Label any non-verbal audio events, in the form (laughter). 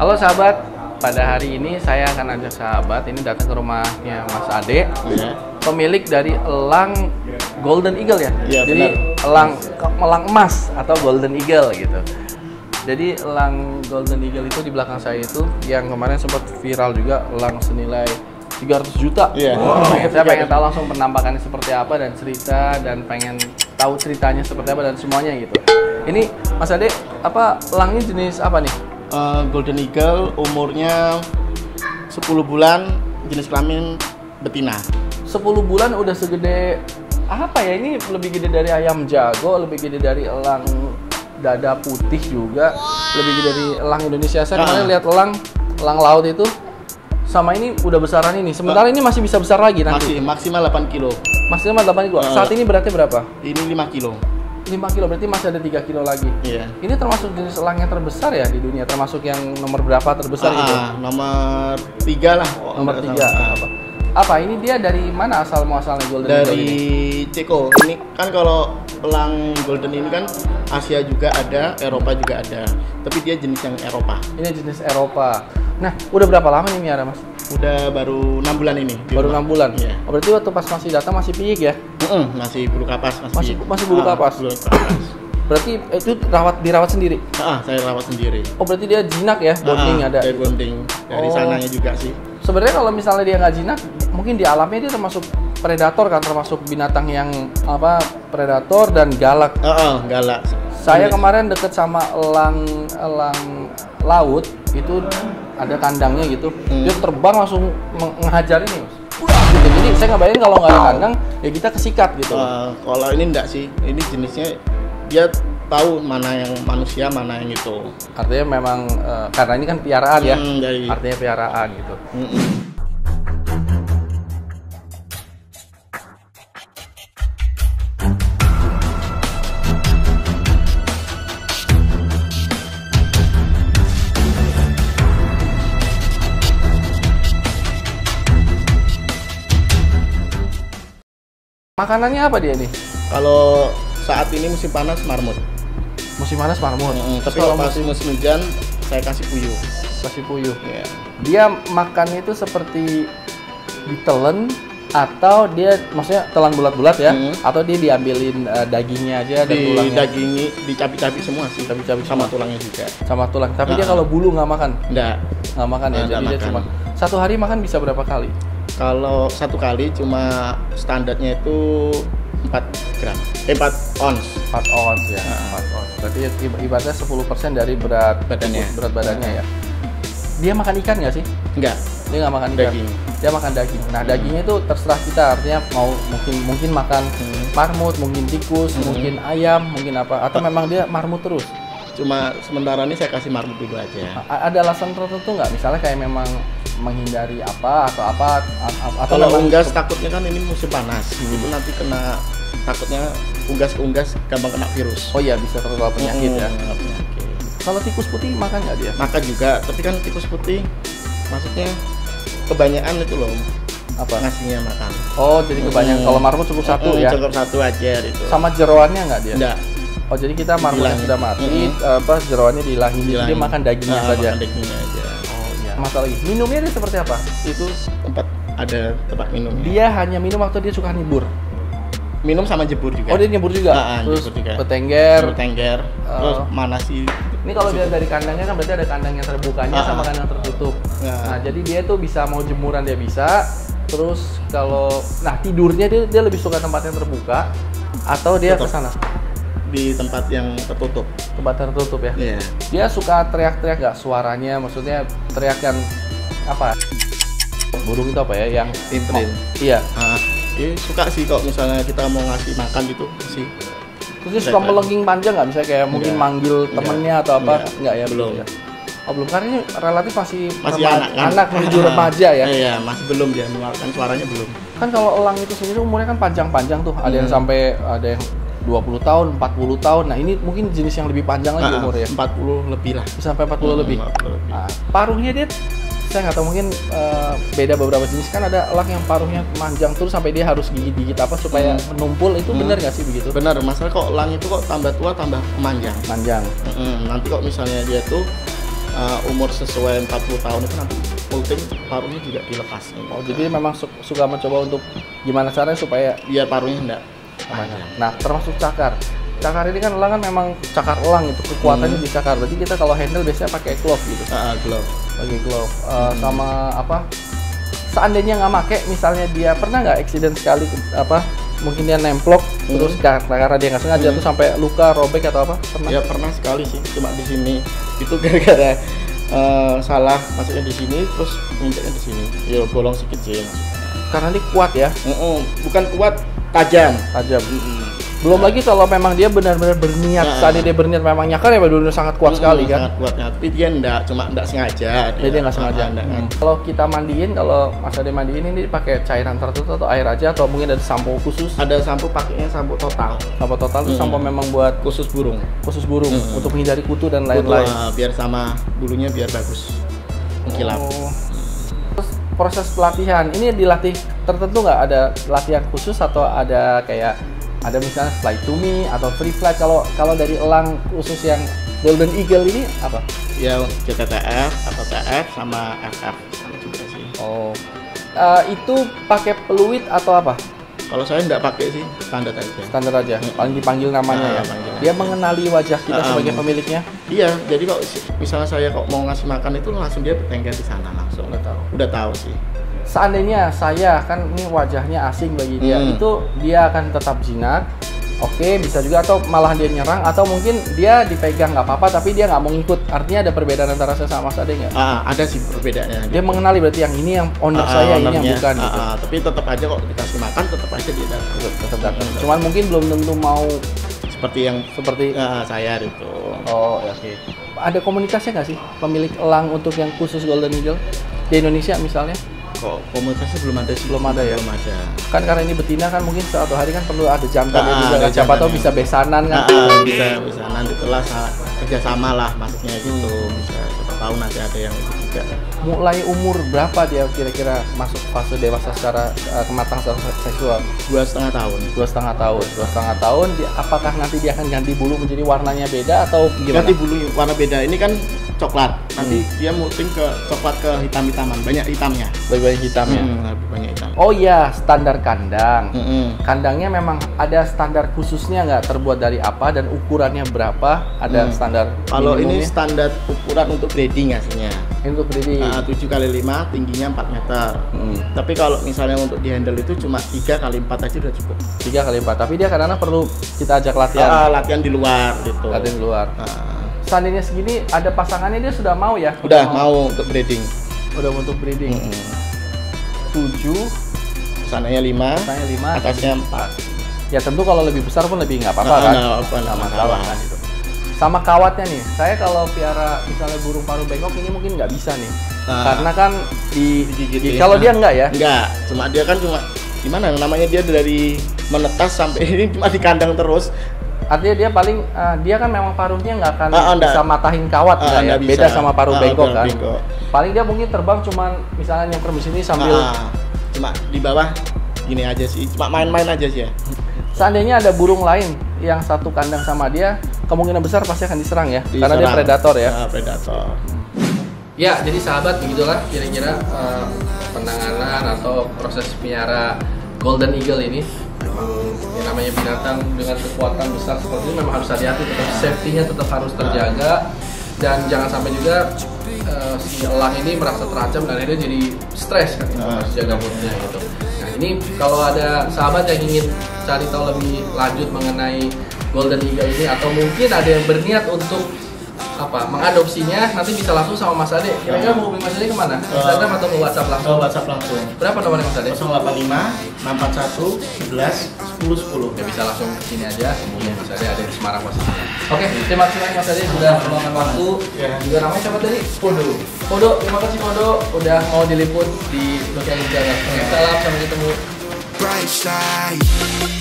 Halo sahabat, pada hari ini saya akan ajak sahabat ini datang ke rumahnya Mas Ade, Iya. pemilik dari elang Golden Eagle ya. Iya, Jadi benar. elang elang emas atau Golden Eagle gitu. Jadi elang Golden Eagle itu di belakang saya itu yang kemarin sempat viral juga elang senilai 300 juta. Iya. Pengen- saya pengen tahu langsung penampakannya seperti apa dan cerita dan pengen tahu ceritanya seperti apa dan semuanya gitu. Ini Mas Ade apa elangnya jenis apa nih? Eh, Golden Eagle umurnya 10 bulan, jenis kelamin betina. 10 bulan udah segede apa ya ini lebih gede dari ayam jago lebih gede dari elang dada putih juga lebih gede dari elang Indonesia saya kemarin Ah. lihat elang elang laut itu sama ini udah besaran ini sementara ini masih bisa besar lagi nanti Masih maksimal 8 kilo. maksimal 8 kilo saat ini beratnya berapa Ini 5 kilo. 5 kilo berarti masih ada 3 kilo lagi Iya. ini termasuk jenis elang yang terbesar ya di dunia termasuk yang nomor berapa terbesar gitu Ah, nomor 3 lah. nomor Nggak 3 salah. apa apa ini dia dari mana asal muasalnya golden Eagle Dari ini? Ceko. Ini kan kalau elang golden ini kan Asia juga ada, Eropa juga ada. Tapi dia jenis yang Eropa. Ini jenis Eropa. Nah, udah berapa lama nih Miara, Mas? Udah baru 6 bulan ini. Baru enam bulan. Iya. Oh, berarti waktu pas masih datang masih piik ya? Mm-mm, masih bulu kapas masih Masih- masih bulu Ah, kapas? bulu kapas. Berarti itu rawat dirawat sendiri. Ah, saya rawat sendiri. Oh, berarti dia jinak ya, bonding Ah, ada. Dari bonding dari Oh. sananya juga sih. Sebenarnya kalau misalnya dia nggak jinak, mungkin di alamnya dia termasuk predator kan, termasuk binatang yang apa predator dan galak. Oh, oh galak. Saya Ini- kemarin deket sama elang elang laut itu ada kandangnya gitu. Hmm. Dia terbang langsung meng- ngehajar ini, Mas. Gitu. Jadi saya nggak bayangin kalau nggak ada kandang, ya kita kesikat gitu. Eh, kalau ini enggak sih. Ini jenisnya dia tahu mana yang manusia, mana yang itu. Artinya memang eh, karena ini kan piaraan ya. Hmm, dari Artinya piaraan gitu. Mm-mm. Makanannya apa dia nih? Kalau saat ini musim panas marmut. Musim panas marmut. Terus Tapi kalau masih musim hujan saya kasih puyuh. kasih puyuh. Ya. Dia makan itu seperti ditelen atau dia maksudnya telan bulat-bulat ya Hmm. atau dia diambilin eh, dagingnya aja dan Di tulangnya dagingi, dicapi-capi semua sih. Capi-capi sama semua. tulangnya juga. sama tulang tapi dia Ah. kalau bulu nggak makan Enggak. nggak makan ya Ah, jadi nggak dia cuma satu hari makan bisa berapa kali Kalau satu kali cuma standarnya itu 4 gram. Eh 4 ons. 4 ons ya Ah. 4 ons berarti ib- ibaratnya 10% dari berat Badannya. berat badannya ya dia makan ikan nggak sih Enggak. dia nggak makan ikan Daging. dia makan daging nah dagingnya itu terserah kita artinya mau mungkin mungkin makan Hmm. marmut mungkin tikus Hmm. mungkin ayam mungkin apa atau memang dia marmut terus Cuma sementara ini saya kasih marmut dulu aja. A- ada alasan tertentu nggak misalnya kayak memang menghindari apa atau apa atau Kalau unggas takutnya kan ini musim panas, itu nanti kena takutnya unggas ke unggas gampang kena virus. oh iya bisa tertular penyakit ya Hmm, penyakit. kalau tikus putih makan nggak dia Maka juga, tapi kan tikus putih maksudnya kebanyakan itu loh apa ngasihnya makan. oh jadi kebanyakan Hmm. kalau marmut cukup satu Hmm, ya Cukup satu aja itu. sama jeroannya nggak dia Enggak. Oh jadi kita marmut yang Dihilangin. sudah mati Hmm. apa jeroannya dihilangin Jadi dia makan dagingnya Ah, saja Makan dagingnya aja. oh iya masalah lagi minumnya dia seperti apa Itu tempat ada tempat minum. dia hanya minum waktu dia suka nibur minum sama jebur juga. oh dia nyebur juga Ah, ah, terus nyebur juga. petengger tengger. Terus Oh. mana sih? Ini kalau dia dari kandangnya kan berarti ada kandang yang terbukanya Ah, sama kandang tertutup. Nah. Nah, jadi dia tuh bisa mau jemuran dia bisa. Terus kalau nah tidurnya dia dia lebih suka tempat yang terbuka atau dia ke sana di tempat yang tertutup. tempat tertutup ya. Iya. Dia suka teriak-teriak nggak suaranya maksudnya teriakan apa? Burung itu apa ya yang Intrin. Iya. Ah, dia suka sih kalau misalnya kita mau ngasih makan gitu sih. Terus dia suka melengking panjang nggak misalnya kayak mungkin Enggak. manggil Enggak. temennya atau apa? Enggak. Enggak ya? Belum. ya? Oh belum karena ini relatif masih Masih rema- anak kan? anak menuju remaja ya. Iya, masih belum dia mengeluarkan suaranya belum. kan kalau elang itu sendiri umurnya kan panjang-panjang tuh ada yang Hmm. sampai ada yang 20 tahun 40 tahun nah ini mungkin jenis yang lebih panjang lagi Ah, umurnya 40 lebih lah. sampai 40 Hmm, lebih 40 lebih. nah, paruhnya dia saya nggak tahu mungkin eh, beda beberapa jenis kan ada elang yang paruhnya panjang terus sampai dia harus gigit-gigit apa supaya Hmm. menumpul itu Hmm. benar nggak sih begitu Benar, masalah kok elang itu kok tambah tua tambah panjang. panjang Mm, nanti kok misalnya dia tuh uh, umur sesuai 40 tahun itu nanti molting paruhnya juga dilepas. Oh, jadi memang su- suka mencoba untuk gimana caranya supaya biar paruhnya enggak panjang. Nah, termasuk cakar. Cakar ini kan elang kan memang cakar elang itu kekuatannya Hmm. di cakar. Berarti kita kalau handle biasanya pakai glove gitu. uh, glove. Pakai glove Uh, sama apa? Seandainya nggak make, misalnya dia pernah nggak accident sekali apa? Mungkin dia nemplok terus karena, karena dia nggak sengaja Hmm. tuh sampai luka robek atau apa? Pernah? Ya pernah sekali sih, cuma di sini itu gara-gara uh, salah masuknya di sini terus nginjeknya di sini. Ya bolong sekecil. Karena dia kuat ya, Mm-mm, bukan kuat, tajam. tajam. Mm-mm. Belum lagi kalau memang dia benar-benar berniat, Nah. saat dia berniat memang nyakar ya benar-benar sangat kuat Mm-mm, sekali kan. Sangat kuat, tapi dia enggak, cuma enggak sengaja. Jadi dia nggak sengaja. Enggak Hmm. Kalau kita mandiin, kalau Mas Ade mandiin ini pakai cairan tertentu atau air aja atau mungkin ada sampo khusus? Ada sampo pakainya sampo total, Sampo total itu Hmm. sampo memang buat khusus burung. khusus burung Hmm. untuk menghindari kutu dan lain-lain. ah, biar sama bulunya biar bagus. Mengkilap. Oh. Terus proses pelatihan ini dilatih tertentu nggak ada latihan khusus atau ada kayak ada misalnya fly to me atau free flight kalau kalau dari elang khusus yang golden eagle ini apa? Ya CTTF, ATTF sama FF sama juga sih. Oh. Eh, itu pakai peluit atau apa? Kalau saya enggak pakai sih, standar aja. standar aja paling dipanggil namanya Ah, ya panggil. dia mengenali wajah kita Ah, sebagai mm. pemiliknya Iya, jadi kalau misalnya saya kok mau ngasih makan itu langsung dia bertengkar di sana langsung. Udah tahu. Udah tahu sih. Seandainya saya kan ini wajahnya asing bagi dia Hmm. itu dia akan tetap jinak oke bisa juga atau malah dia nyerang atau mungkin dia dipegang nggak apa-apa tapi dia nggak mau ngikut artinya ada perbedaan antara saya sama Mas Ade nggak Ah, ada sih perbedaannya. dia mengenali berarti yang ini yang owner Ah, saya ini yang bukan Ah, gitu ah, tapi tetap aja kok dikasih makan tetap aja dia datang. tetap datang cuman mungkin belum tentu mau Seperti yang seperti ah, saya itu. oh oke ada komunitasnya nggak sih pemilik elang untuk yang khusus golden eagle di Indonesia misalnya Kok. Komunitasnya belum ada sih? Belum ada ya? Belum ada. kan karena ini betina kan mungkin suatu hari kan perlu ada jantan Ah, juga kan. Siapa tahu bisa besanan kan. Ah, ah, bisa telah sa- kerjasama lah maksudnya gitu bisa tahu nanti ada yang itu juga. Mulai umur berapa dia kira-kira masuk fase dewasa secara uh, kematangan secara seksual? Dua setengah tahun. Dua setengah tahun. Dua setengah tahun dia, apakah nanti dia akan ganti bulu menjadi warnanya beda atau gimana? Ganti bulu warna beda ini kan coklat. Nanti Hmm. dia multing ke coklat ke hitam hitaman banyak hitamnya. Lebih banyak hitamnya? Hmm, lebih banyak hitam. Oh iya standar kandang. Mm-mm. kandangnya memang ada standar khususnya nggak? Terbuat dari apa dan ukurannya berapa? Ada Hmm. standar kalau ini standar ukuran untuk breeding Ini untuk breeding Nah, 7 kali 5 tingginya 4 meter. Hmm. tapi kalau misalnya untuk di handle itu cuma 3 kali 4 aja udah cukup. Tiga kali empat. Tapi dia kadang-kadang perlu kita ajak latihan. Ah, latihan di luar gitu. Latihan di luar. Ah, seandainya segini ada pasangannya dia sudah mau ya? Udah mau. untuk breeding. Udah untuk breeding. Mm-mm. tujuh. Sananya 5 saya lima. atasnya 4 ya tentu kalau lebih besar pun lebih nggak apa-apa Ah, kan? nggak apa-apa, masalah. masalah. kan itu sama kawatnya nih. Saya kalau piara misalnya burung paruh bengkok ini mungkin nggak bisa nih. Ah. karena kan di, Digigit di- ya. kalau dia nggak ya? Enggak cuma dia kan cuma gimana? Namanya dia dari menetas sampai (laughs) ini cuma di kandang terus. Artinya dia paling eh, dia kan memang paruhnya nggak akan Ah, ah, nggak. bisa matahin kawat Ah, nggak ya? nggak beda sama paruh Ah, bengkok kan? bengkok. paling dia mungkin terbang cuman misalnya nyemper di sini sambil Ah, cuma di bawah gini aja sih. Cuma main-main aja sih ya. Seandainya ada burung lain yang satu kandang sama dia, kemungkinan besar pasti akan diserang ya, karena dia Diserang. predator ya. Ah, predator Ya, jadi sahabat begitulah kira-kira eh, penanganan atau proses piara golden eagle ini. Memang yang namanya binatang dengan kekuatan besar seperti ini memang harus hati-hati, tetap safety-nya tetap harus terjaga dan jangan sampai juga eh, si elang ini merasa terancam dan akhirnya jadi stres kan, Ah. harus jaga moodnya gitu. Nah ini kalau ada sahabat yang ingin cari tahu lebih lanjut mengenai golden eagle ini atau mungkin ada yang berniat untuk apa mengadopsinya nanti bisa langsung sama Mas Ade. Kira-kira mau hubungi Mas Ade ke mana? Instagram atau ke WhatsApp ke langsung? WhatsApp langsung Berapa nomornya Mas Ade? 085 641 11 10 10 Ya bisa langsung ke sini aja. Hubungi Mas Ade ada di Semarang posisinya. Oke, terima kasih banyak Mas Ade sudah meluangkan waktu. Ya. Juga namanya siapa tadi? Podo. Podo, terima kasih Podo udah mau diliput di Jaga. Oke, salam sampai ketemu. bright side.